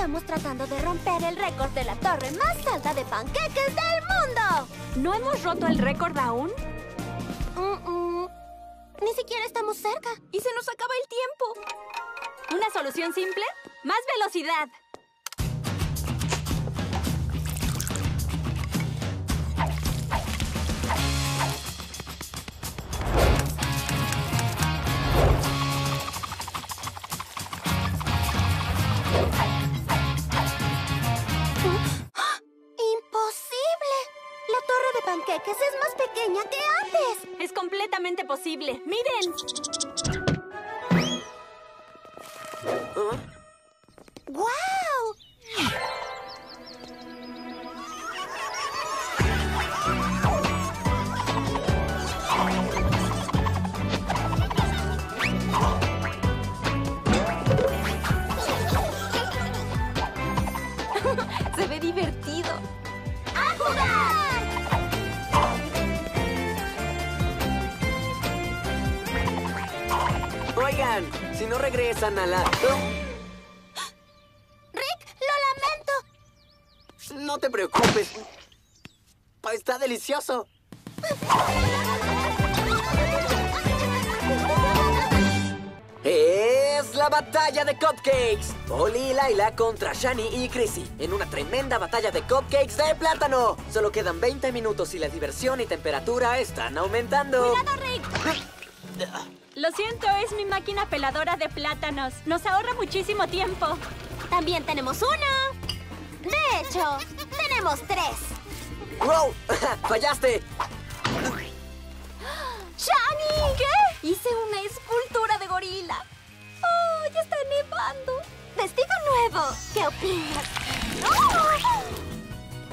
Estamos tratando de romper el récord de la torre más alta de panqueques del mundo. ¿No hemos roto el récord aún? Mm, mm. Ni siquiera estamos cerca. Y se nos acaba el tiempo. ¿Una solución simple? Más velocidad. Panqueques es más pequeña que antes. Es completamente posible. ¡Miren! ¡Guau! Oigan, si no regresan a la... Rick, lo lamento. No te preocupes. Está delicioso. Es la batalla de cupcakes. Polly y Laila contra Shani y Chrissy en una tremenda batalla de cupcakes de plátano. Solo quedan 20 minutos y la diversión y temperatura están aumentando. ¡Cuidado, Rick! Lo siento, es mi máquina peladora de plátanos. Nos ahorra muchísimo tiempo. También tenemos uno. De hecho, tenemos tres. ¡Wow! ¡Fallaste! ¡Shani! ¿Qué? Hice una escultura de gorila. ¡Oh, ya está nevando! Vestido nuevo. ¿Qué opinas?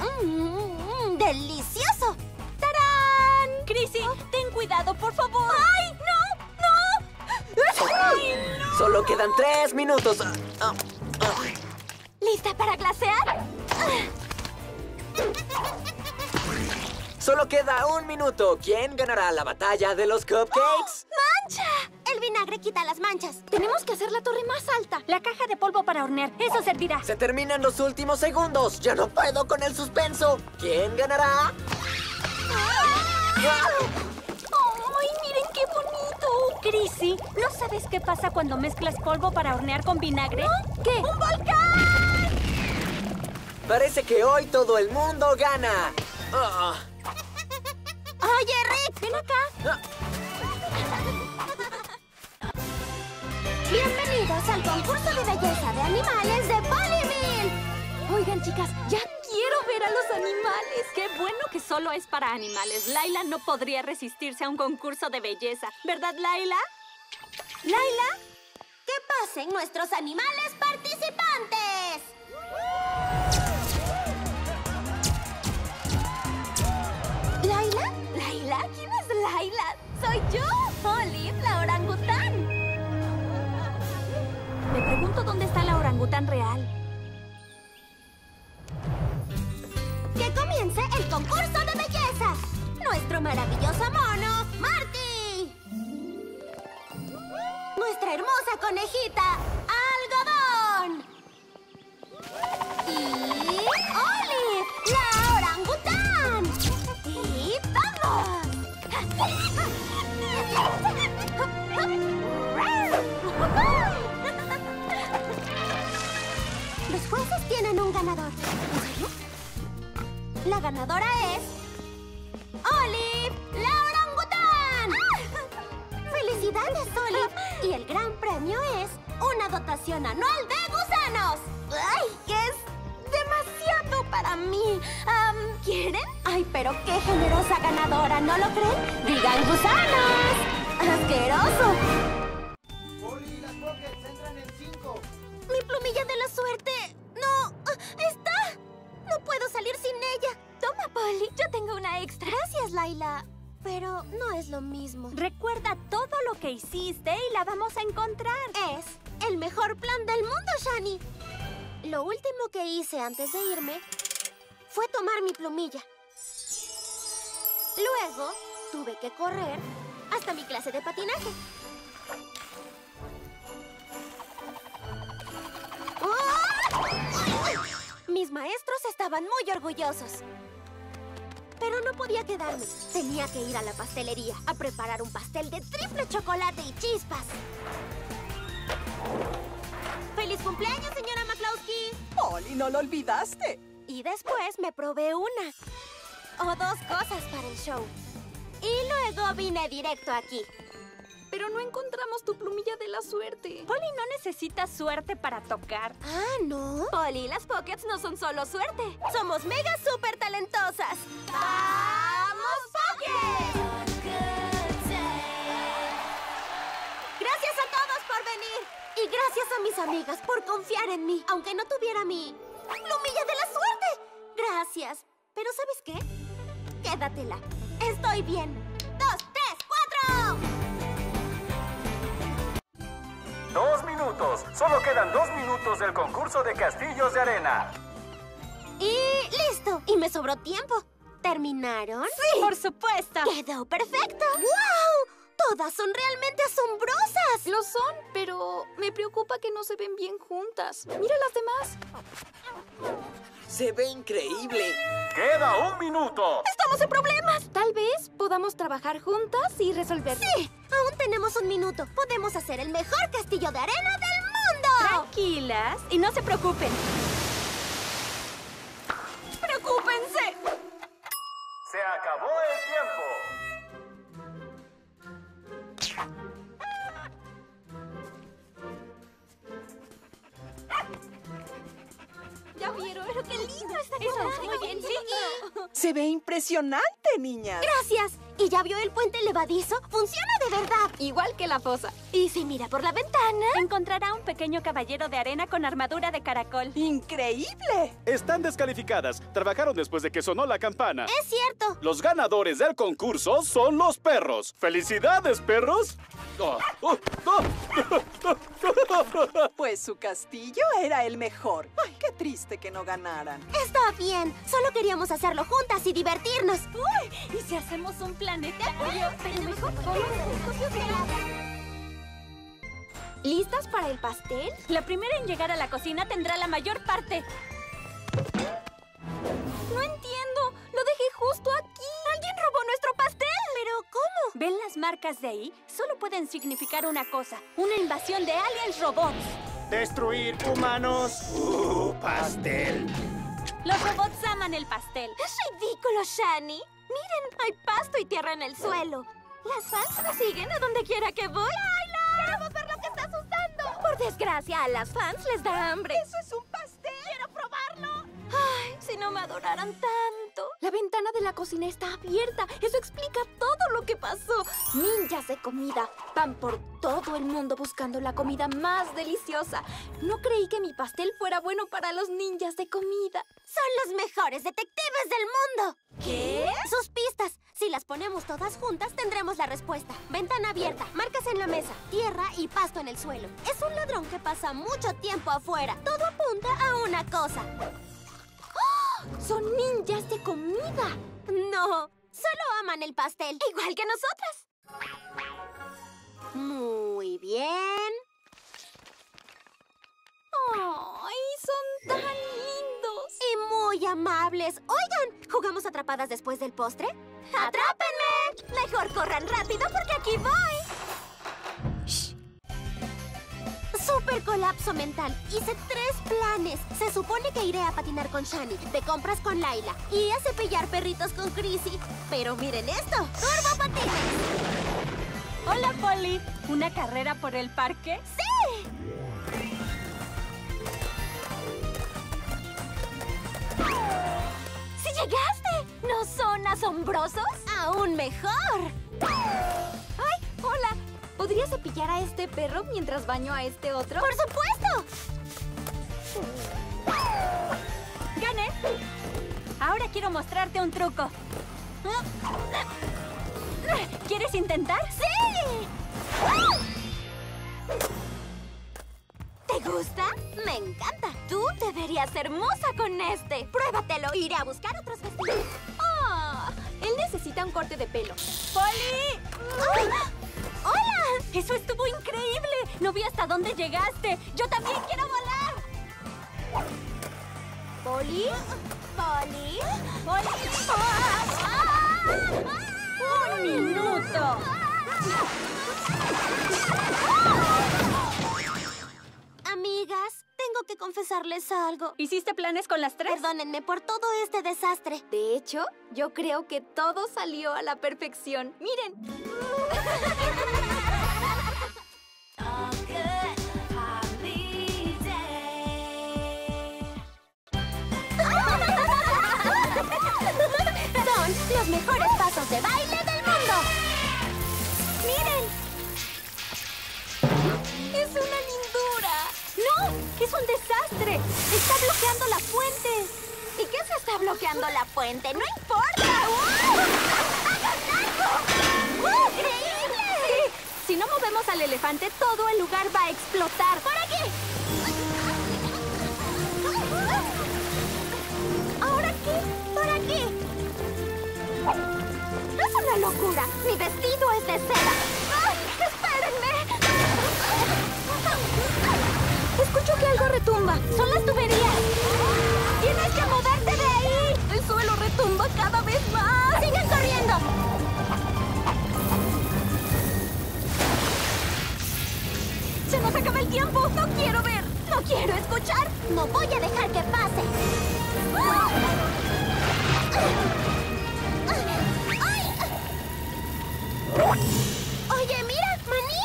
¡Oh! Mm, mm, ¡Delicioso! ¡Tarán! Chrissy, ten cuidado, por favor. ¡Ay. Solo quedan tres minutos. Ah, ah, ah. ¿Lista para glasear? Solo queda un minuto. ¿Quién ganará la batalla de los cupcakes? ¡Mancha! El vinagre quita las manchas. Tenemos que hacer la torre más alta. La caja de polvo para hornear. Eso servirá. Se terminan los últimos segundos. Ya no puedo con el suspenso. ¿Quién ganará? ¡Ay, miren qué Chrissy, ¿no sabes qué pasa cuando mezclas polvo para hornear con vinagre? ¿Qué? ¡Un volcán! Parece que hoy todo el mundo gana. Ah, Oye, Rick. Ven acá. ah. Bienvenidos al concurso de belleza de animales de Polibil. Oigan, chicas, ya quiero ver a los animales. Qué bueno que solo es para animales. Laila no podría resistirse a un concurso de belleza. ¿Verdad, Laila? ¿Laila? Que pasen nuestros animales participantes. ¿Laila? ¿Laila? ¿Quién es Laila? ¡Soy yo! ¡Olive, la orangután! Me pregunto dónde está la orangután real. Concurso de belleza. Nuestro maravilloso mono, Marty. Nuestra hermosa conejita, Algodón. Y Olive, la orangután. Y vamos. Los jueces tienen un ganador. La ganadora es... ¡Olive, la orangután! ¡Felicidades, Olive! Y el gran premio es una dotación anual de gusanos. ¡Ay, es demasiado para mí! ¿Quieren? ¡Ay, pero qué generosa ganadora! ¿No lo creen? ¡Digan gusanos! ¡Asqueroso! Ella! Toma, Polly. Yo tengo una extra. Gracias, Laila. Pero no es lo mismo. Recuerda todo lo que hiciste y la vamos a encontrar. Es el mejor plan del mundo, Shani. Lo último que hice antes de irme fue tomar mi plumilla. Luego tuve que correr hasta mi clase de patinaje. Mis maestros estaban muy orgullosos. Pero no podía quedarme. Tenía que ir a la pastelería a preparar un pastel de triple chocolate y chispas. ¡Feliz cumpleaños, señora McCloskey! Polly, no lo olvidaste. Y después me probé una o dos cosas para el show. Y luego vine directo aquí. Pero no encontramos tu plumilla de la suerte. Polly no necesita suerte para tocar. Ah, ¿no? Polly, las Pockets no son solo suerte. Somos mega súper talentosas. ¡Vamos, Pockets! Gracias a todos por venir. Y gracias a mis amigas por confiar en mí, aunque no tuviera mi plumilla de la suerte. Gracias. Pero ¿sabes qué? Quédatela. Estoy bien. ¡Dos, Dos minutos. Solo quedan dos minutos del concurso de castillos de arena. Y listo. Y me sobró tiempo. ¿Terminaron? Sí, por supuesto. ¡Quedó perfecto! ¡Wow! Todas son realmente asombrosas. Lo son, pero me preocupa que no se ven bien juntas. Mira las demás. Se ve increíble. ¡Queda un minuto! ¡Estamos en problemas! Tal vez podamos trabajar juntas y resolver. Sí, aún tenemos un minuto. Podemos hacer el mejor castillo de arena del mundo. Tranquilas y no se preocupen. ¡Preocúpense! Se acabó el tiempo. ¿Ya vieron? Pero qué lindo está quedando. Muy bien, sí. Se ve impresionante, Gracias. ¿Y ya vio el puente levadizo? ¡Funciona de verdad! Igual que la fosa. Y si mira por la ventana... Encontrará un pequeño caballero de arena con armadura de caracol. ¡Increíble! Están descalificadas. Trabajaron después de que sonó la campana. Es cierto. Los ganadores del concurso son los perros. ¡Felicidades, perros! Oh, oh, oh. Pues su castillo era el mejor. Ay, qué triste que no ganaran. Está bien. Solo queríamos hacerlo juntas y divertirnos. Uy, ¿y si hacemos un plan Pero mejor ¿Listas para el pastel? La primera en llegar a la cocina tendrá la mayor parte. No entiendo. Lo dejé justo aquí. ¡Alguien robó nuestro pastel! ¿Pero cómo? ¿Ven las marcas de ahí? Solo pueden significar una cosa. Una invasión de aliens robots. Destruir humanos. Uh, pastel. Los robots aman el pastel. Es ridículo, Shani. Miren, hay pasto y tierra en el suelo. Las fans me siguen a donde quiera que voy. ¡Laila! ¡Queremos ver lo que está asustando! Por desgracia, a las fans les da hambre. ¡Eso es un pastel! ¡Quiero probarlo! Ay, si no me adoraran tanto. La ventana de la cocina está abierta. Eso explica todo lo que pasó. Ninjas de comida van por todo el mundo buscando la comida más deliciosa. No creí que mi pastel fuera bueno para los ninjas de comida. Son los mejores detectives del mundo. ¿Qué? Sus pistas. Si las ponemos todas juntas, tendremos la respuesta. Ventana abierta, marcas en la mesa, tierra y pasto en el suelo. Es un ladrón que pasa mucho tiempo afuera. Todo apunta a una cosa. Son ninjas de comida. No, solo aman el pastel. Igual que nosotras. Muy bien. ¡Ay, son tan lindos! Y muy amables. Oigan, ¿jugamos atrapadas después del postre? ¡Atrápenme! Mejor corran rápido porque aquí voy. Super colapso mental. Hice tres planes. Se supone que iré a patinar con Shani, de compras con Laila y a cepillar perritos con Chrissy. Pero miren esto. ¡Turbo patines! Hola, Polly. ¿Una carrera por el parque? ¡Sí! ¡Sí llegaste! ¿No son asombrosos? ¡Aún mejor! ¡Ay, hola! ¿Podría cepillar a este perro mientras baño a este otro? ¡Por supuesto! ¡Gané! Ahora quiero mostrarte un truco. ¿Quieres intentar? ¡Sí! ¿Te gusta? Me encanta. Tú deberías ser hermosa con este. Pruébatelo. Iré a buscar otros vestidos. Ah, él necesita un corte de pelo. ¡Polly! ¡Hola! ¡Eso estuvo increíble! No vi hasta dónde llegaste. ¡Yo también quiero volar! ¿Poli? ¿Poli? ¿Poli? ¡Un minuto! Amigas, tengo que confesarles algo. ¿Hiciste planes con las tres? Perdónenme por todo este desastre. De hecho, yo creo que todo salió a la perfección. Miren. Los mejores pasos de baile del mundo. ¡Miren! ¡Es una lindura! ¡No! ¡Es un desastre! ¡Está bloqueando la fuente! ¿Y qué se está bloqueando la fuente? ¡No importa! ¡Wow! ¡Hagan algo! ¡Wow! ¡Increíble! Si no movemos al elefante, todo el lugar va a explotar. ¡Por aquí! ¡Es una locura! ¡Mi vestido es de seda! ¡Ay! ¡Espérenme! Escucho que algo retumba. ¡Son las tuberías! ¡Tienes que moverte de ahí! El suelo retumba cada vez más. ¡Sigan corriendo! ¡Se nos acaba el tiempo! ¡No quiero ver! ¡No quiero escuchar! ¡No voy a dejar que pase! Oye, mira, Maní.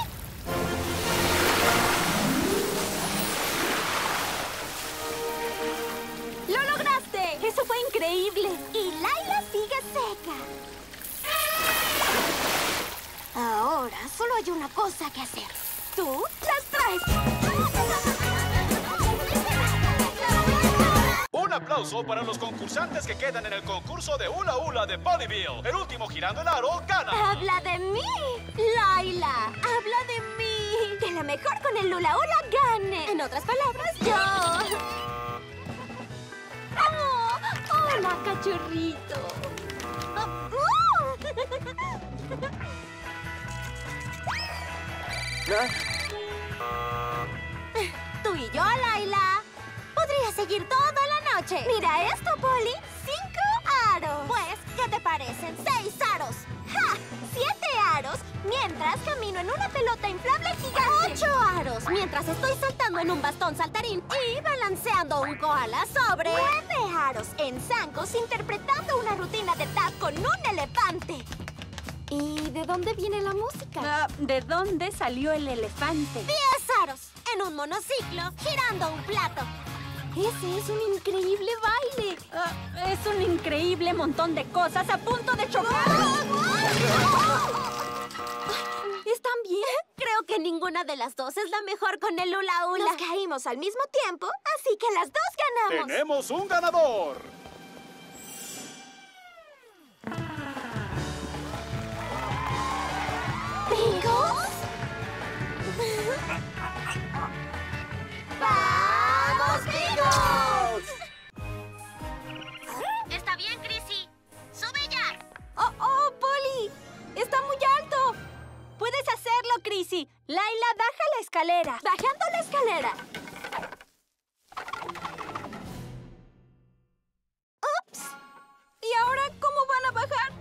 ¡Lo lograste! ¡Eso fue increíble! Y Laila sigue seca. Ahora solo hay una cosa que hacer. Tú las traes. Aplauso para los concursantes que quedan en el concurso de Hula Hula de Bodyville. El último girando el aro gana. Habla de mí, Laila. Habla de mí. Que la mejor con el Lula Hula gane. En otras palabras, yo. ¡Oh! ¡Hola, cachorrito! Tú y yo, Laila. Podría seguir toda la noche. Mira esto, Polly. Cinco aros. Pues, ¿qué te parecen? Seis aros. ¡Ja! Siete aros mientras camino en una pelota inflable gigante. Ocho aros mientras estoy saltando en un bastón saltarín y balanceando un koala sobre... Nueve aros en zancos interpretando una rutina de tap con un elefante. ¿Y de dónde viene la música? Ah, ¿De dónde salió el elefante? Diez aros en un monociclo girando un plato. Ese es un increíble baile. Ah, es un increíble montón de cosas a punto de chocar. ¿Están bien? Creo que ninguna de las dos es la mejor con el hula hula. Nos caímos al mismo tiempo, así que las dos ganamos. ¡Tenemos un ganador! ¿Bingos? ¡Vamos, Puedes hacerlo, Chrissy. Laila, baja la escalera. Bajando la escalera. ¡Ups! ¿Y ahora cómo van a bajar?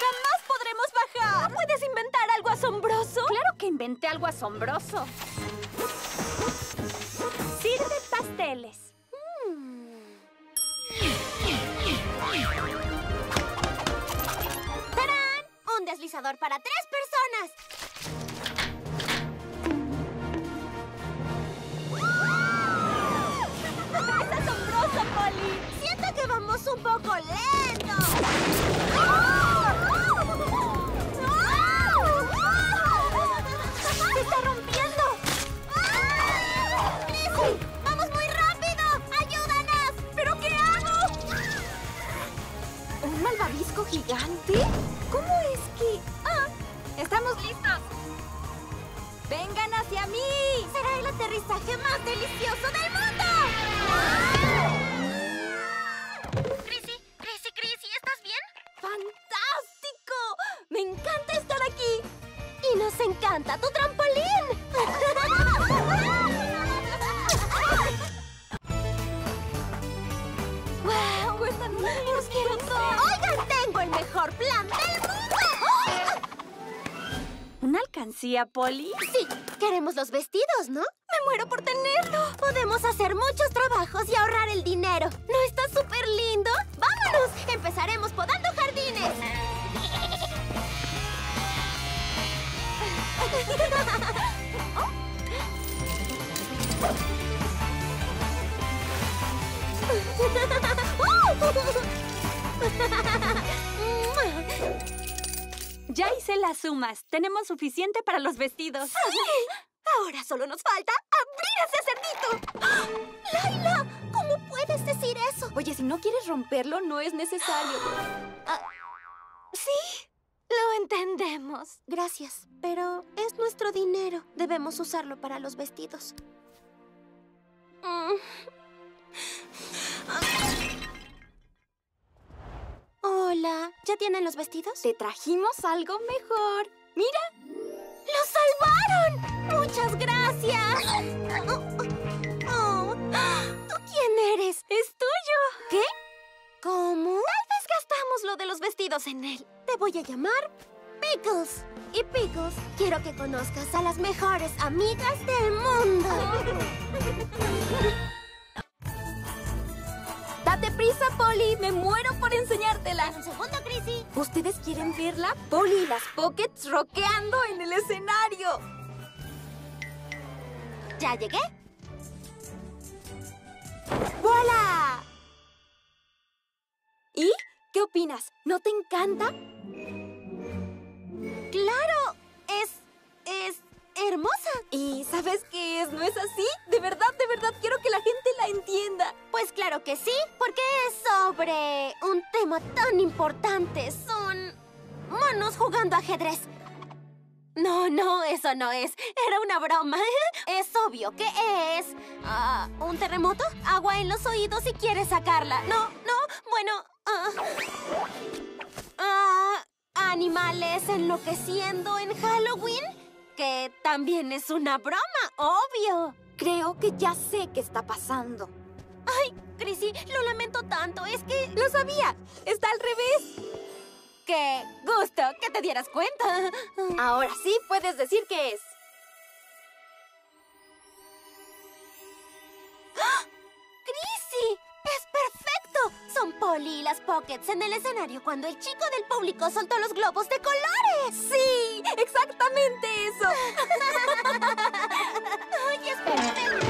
¡Jamás podremos bajar! ¿Puedes inventar algo asombroso? Claro que inventé algo asombroso. Sirve pasteles. Deslizador para tres personas. ¡Es asombroso, Polly! ¡Me encanta estar aquí! ¡Y nos encanta tu trampolín! ¡Wow! ¡Cuesta niños! quiero ¡Oigan, tengo el mejor plan del mundo! ¿Una alcancía, Polly? Sí, queremos los vestidos, ¿no? ¡Me muero por tenerlo! Podemos hacer muchos trabajos y ahorrar el dinero. ¿No está súper lindo? ¡Vámonos! ¡Empezaremos podando jardines! Ya hice las sumas. Tenemos suficiente para los vestidos. Ahora solo nos falta abrir ese cerdito. ¡Laila! ¿Cómo puedes decir eso? Oye, si no quieres romperlo, no es necesario. Sí, lo entendemos. Gracias, pero es nuestro dinero. Debemos usarlo para los vestidos. Mm. Hola, ¿ya tienen los vestidos? Te trajimos algo mejor. Mira, ¡Lo salvaron! ¡Muchas gracias! Oh. ¿Tú quién eres? es tuyo. ¿Qué? ¿Cómo? Tal vez gastamos lo de los vestidos en él. Te voy a llamar Pickles. Y Pickles, quiero que conozcas a las mejores amigas del mundo. Date prisa, Polly. Me muero por enseñártela. Un segundo, Chrissy. ¿Ustedes quieren verla? Polly y las Pockets rockeando en el escenario. ¿Ya llegué? ¡Voilà! ¿Y? ¿Qué opinas? ¿No te encanta? ¡Claro! Es... es hermosa. ¿Y sabes qué es? ¿No es así? De verdad, de verdad, quiero que la gente la entienda. Pues claro que sí, porque es sobre un tema tan importante. Son monos jugando ajedrez. No, no, eso no es. Era una broma. Es obvio que es... ah, ¿Un terremoto? Agua en los oídos si quieres sacarla. No, no, bueno... ah, animales enloqueciendo en Halloween, que también es una broma, obvio. Creo que ya sé qué está pasando. Ay, Chrissy, lo lamento tanto. Es que... ¡Lo sabía! ¡Está al revés! ¡Qué gusto que te dieras cuenta! Ahora sí puedes decir qué es. Oli y las Pockets en el escenario cuando el chico del público soltó los globos de colores. ¡Sí! ¡Exactamente eso! ¡Oye, espérate!